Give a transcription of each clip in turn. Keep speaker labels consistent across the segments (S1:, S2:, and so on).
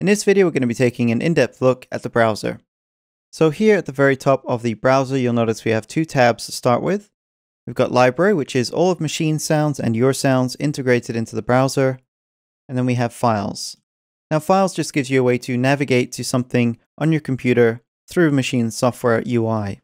S1: In this video, we're going to be taking an in-depth look at the browser. So here at the very top of the browser, you'll notice we have two tabs to start with. We've got library, which is all of Maschine sounds and your sounds integrated into the browser. And then we have files. Now files just gives you a way to navigate to something on your computer through Maschine software UI.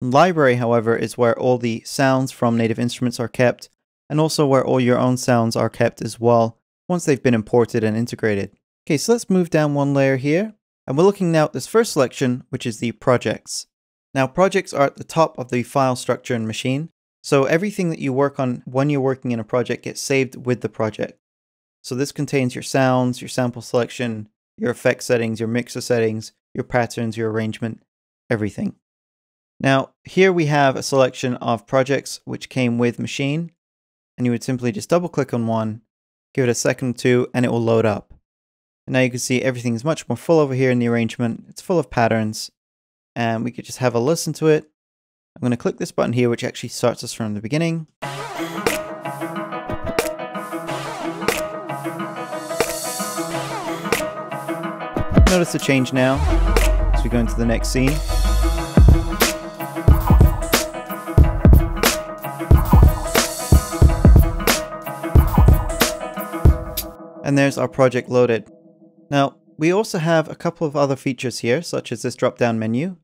S1: Library, however, is where all the sounds from native instruments are kept and also where all your own sounds are kept as well once they've been imported and integrated. Okay, so let's move down one layer here. And we're looking now at this first selection, which is the projects. Now projects are at the top of the file structure in Maschine. So everything that you work on when you're working in a project gets saved with the project. So this contains your sounds, your sample selection, your effect settings, your mixer settings, your patterns, your arrangement, everything. Now here we have a selection of projects which came with Maschine and you would simply just double click on one, give it a second or two and it will load up. And now you can see everything is much more full over here in the arrangement. It's full of patterns. And we could just have a listen to it. I'm going to click this button here, which actually starts us from the beginning. Notice the change now as we go into the next scene. And there's our project loaded. Now, we also have a couple of other features here, such as this drop-down menu.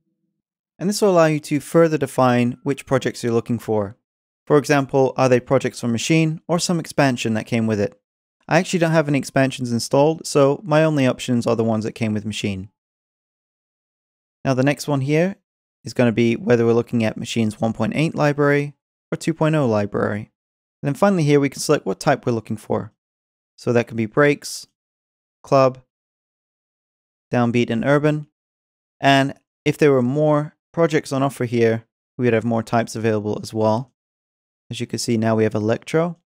S1: And this will allow you to further define which projects you're looking for. For example, are they projects from Maschine or some expansion that came with it? I actually don't have any expansions installed, so my only options are the ones that came with Maschine. Now the next one here is going to be whether we're looking at Maschine's 1.8 library or 2.0 library. And then finally here we can select what type we're looking for. So that could be breaks, club, downbeat, and urban. And if there were more projects on offer here, we would have more types available as well. As you can see now we have electro.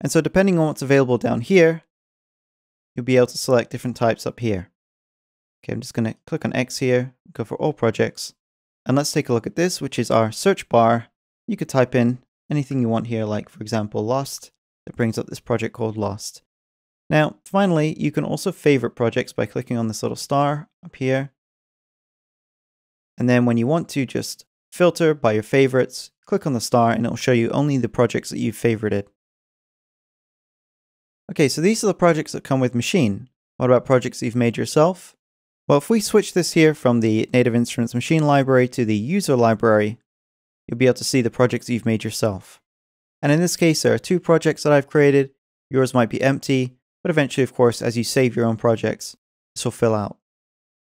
S1: And so depending on what's available down here, you'll be able to select different types up here. Okay, I'm just going to click on X here, go for all projects. And let's take a look at this, which is our search bar. You could type in anything you want here, like for example, Lost. That brings up this project called Lost. Now, finally, you can also favorite projects by clicking on this little star up here. And then when you want to just filter by your favorites, click on the star and it'll show you only the projects that you've favorited. Okay, so these are the projects that come with Maschine. What about projects you've made yourself? Well, if we switch this here from the Native Instruments Maschine library to the User library, you'll be able to see the projects you've made yourself. And in this case, there are two projects that I've created. Yours might be empty, but eventually, of course, as you save your own projects, this will fill out.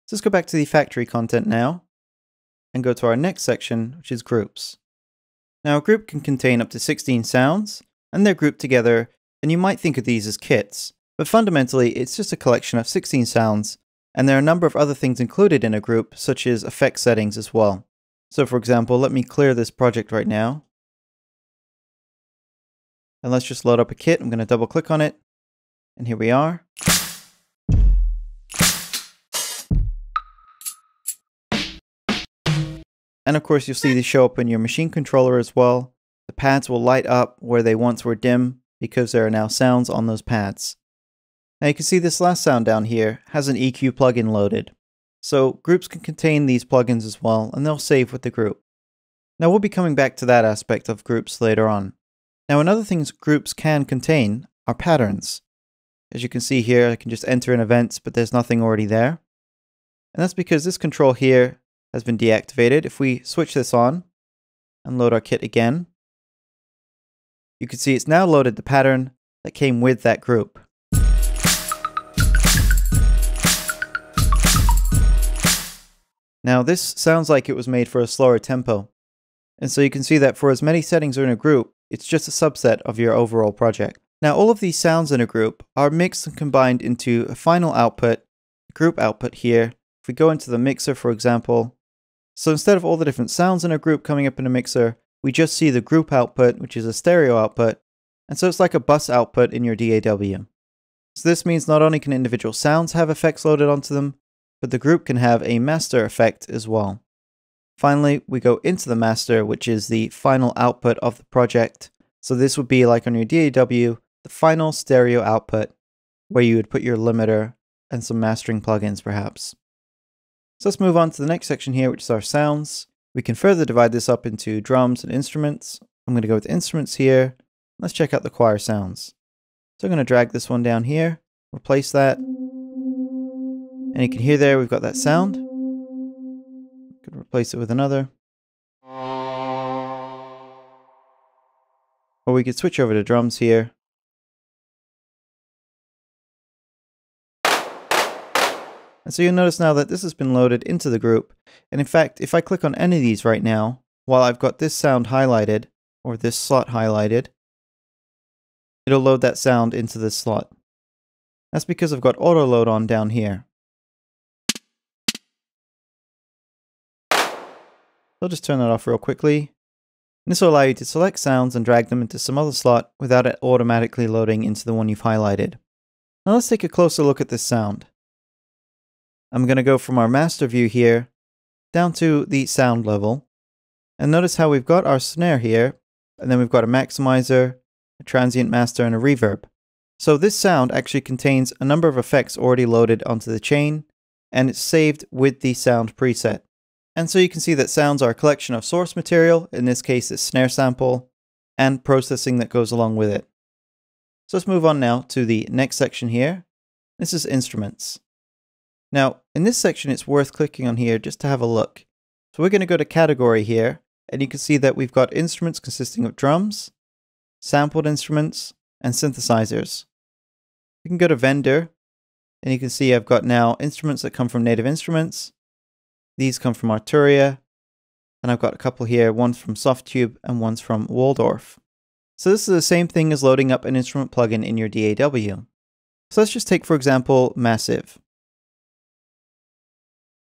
S1: So let's go back to the factory content now and go to our next section, which is groups. Now a group can contain up to 16 sounds, and they're grouped together, and you might think of these as kits, but fundamentally it's just a collection of 16 sounds, and there are a number of other things included in a group, such as effect settings as well. So for example, let me clear this project right now. And let's just load up a kit. I'm going to double click on it. And here we are. And of course, you'll see these show up in your Maschine controller as well. The pads will light up where they once were dim because there are now sounds on those pads. Now you can see this last sound down here has an EQ plugin loaded. So groups can contain these plugins as well, and they'll save with the group. Now we'll be coming back to that aspect of groups later on. Now another things groups can contain are patterns. As you can see here, I can just enter in events, but there's nothing already there. And that's because this control here has been deactivated. If we switch this on and load our kit again, you can see it's now loaded the pattern that came with that group. Now this sounds like it was made for a slower tempo. And so you can see that for as many settings are in a group, it's just a subset of your overall project. Now all of these sounds in a group are mixed and combined into a final output, group output here. If we go into the mixer, for example, so instead of all the different sounds in a group coming up in a mixer, we just see the group output, which is a stereo output, and so it's like a bus output in your DAW. So this means not only can individual sounds have effects loaded onto them, but the group can have a master effect as well. Finally, we go into the master, which is the final output of the project. So this would be like on your DAW, the final stereo output where you would put your limiter and some mastering plugins perhaps. So let's move on to the next section here, which is our sounds. We can further divide this up into drums and instruments. I'm going to go with instruments here. Let's check out the choir sounds. So I'm going to drag this one down here, replace that. And you can hear there we've got that sound. Could replace it with another. Or we could switch over to drums here. And so you'll notice now that this has been loaded into the group. And in fact, if I click on any of these right now, while I've got this sound highlighted, or this slot highlighted, it'll load that sound into this slot. That's because I've got auto load on down here. I'll just turn that off real quickly. And this will allow you to select sounds and drag them into some other slot without it automatically loading into the one you've highlighted. Now let's take a closer look at this sound. I'm going to go from our master view here down to the sound level. And notice how we've got our snare here, and then we've got a maximizer, a transient master, and a reverb. So this sound actually contains a number of effects already loaded onto the chain, and it's saved with the sound preset. And so you can see that sounds are a collection of source material, in this case it's snare sample, and processing that goes along with it. So let's move on now to the next section here. This is instruments. Now, in this section, it's worth clicking on here just to have a look. So we're going to go to category here, and you can see that we've got instruments consisting of drums, sampled instruments, and synthesizers. We can go to vendor, and you can see I've got now instruments that come from Native Instruments. These come from Arturia, and I've got a couple here, one's from Softube and one's from Waldorf. So this is the same thing as loading up an instrument plugin in your DAW. So let's just take, for example, Massive.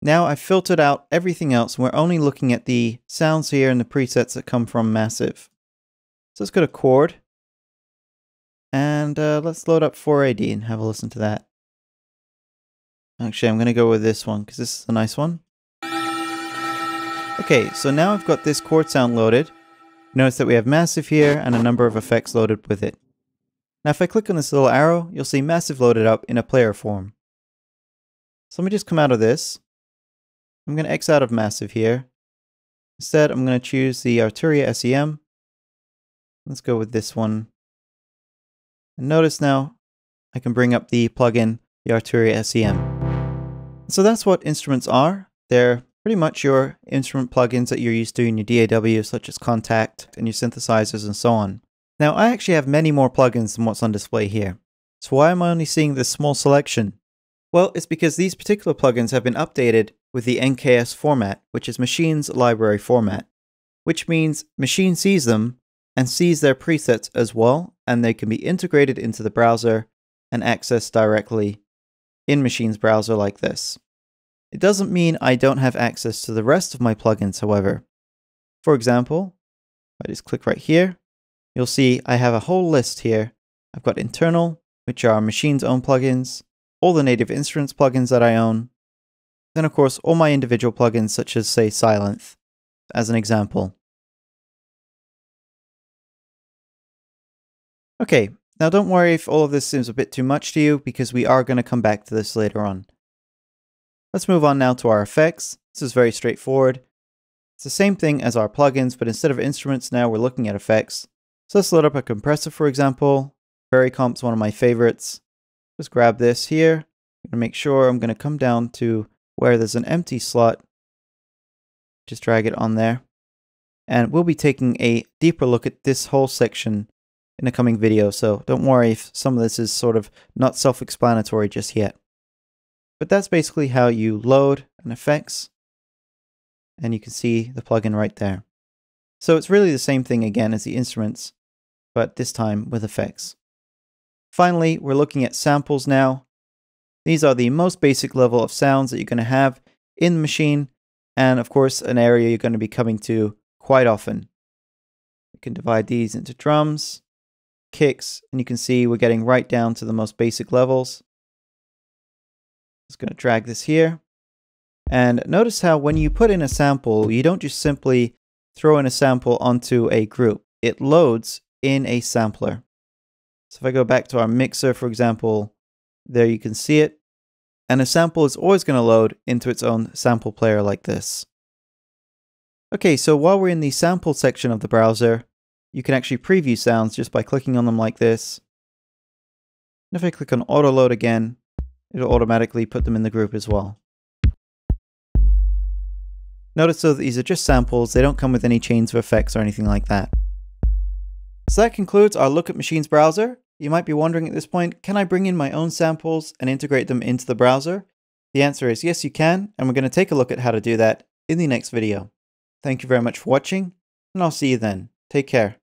S1: Now I've filtered out everything else. We're only looking at the sounds here and the presets that come from Massive. So let's go to Chord. And uh, let's load up 4AD and have a listen to that. Actually, I'm going to go with this one because this is a nice one. Okay, so now I've got this chord sound loaded. Notice that we have Massive here and a number of effects loaded with it. Now if I click on this little arrow, you'll see Massive loaded up in a player form. So let me just come out of this I'm going to X out of massive here. Instead, I'm going to choose the Arturia SEM. Let's go with this one. And notice now I can bring up the plugin, the Arturia SEM. So that's what instruments are. They're pretty much your instrument plugins that you're used to in your DAW, such as Kontakt and your synthesizers and so on. Now, I actually have many more plugins than what's on display here. So why am I only seeing this small selection? Well, it's because these particular plugins have been updated with the NKS format, which is Maschine's library format, which means Maschine sees them and sees their presets as well, and they can be integrated into the browser and accessed directly in Maschine's browser like this. It doesn't mean I don't have access to the rest of my plugins, however. For example, if I just click right here, you'll see I have a whole list here. I've got internal, which are Maschine's own plugins, all the native instruments plugins that I own, then of course all my individual plugins such as say Sylenth, as an example. Okay, now don't worry if all of this seems a bit too much to you because we are going to come back to this later on. Let's move on now to our effects. This is very straightforward. It's the same thing as our plugins, but instead of instruments now we're looking at effects. So let's load up a compressor for example. Prairie Comp's one of my favorites. Just grab this here. Make sure I'm going to come down to where there's an empty slot. Just drag it on there. And we'll be taking a deeper look at this whole section in the coming video, so don't worry if some of this is sort of not self-explanatory just yet. But that's basically how you load an effects, and you can see the plugin right there. So it's really the same thing again as the instruments, but this time with effects. Finally, we're looking at samples now. These are the most basic level of sounds that you're going to have in the Maschine, and of course, an area you're going to be coming to quite often. We can divide these into drums, kicks, and you can see we're getting right down to the most basic levels. Just going to drag this here. And notice how when you put in a sample, you don't just simply throw in a sample onto a group. It loads in a sampler. So if I go back to our mixer, for example, there you can see it. and a sample is always going to load into its own sample player like this. Okay, so while we're in the sample section of the browser, you can actually preview sounds just by clicking on them like this. And if I click on auto load again, it'll automatically put them in the group as well. Notice though that these are just samples, they don't come with any chains of effects or anything like that. So that concludes our look at Maschine's browser. You might be wondering at this point, can I bring in my own samples and integrate them into the browser? The answer is yes, you can, and we're going to take a look at how to do that in the next video. Thank you very much for watching, and I'll see you then. Take care.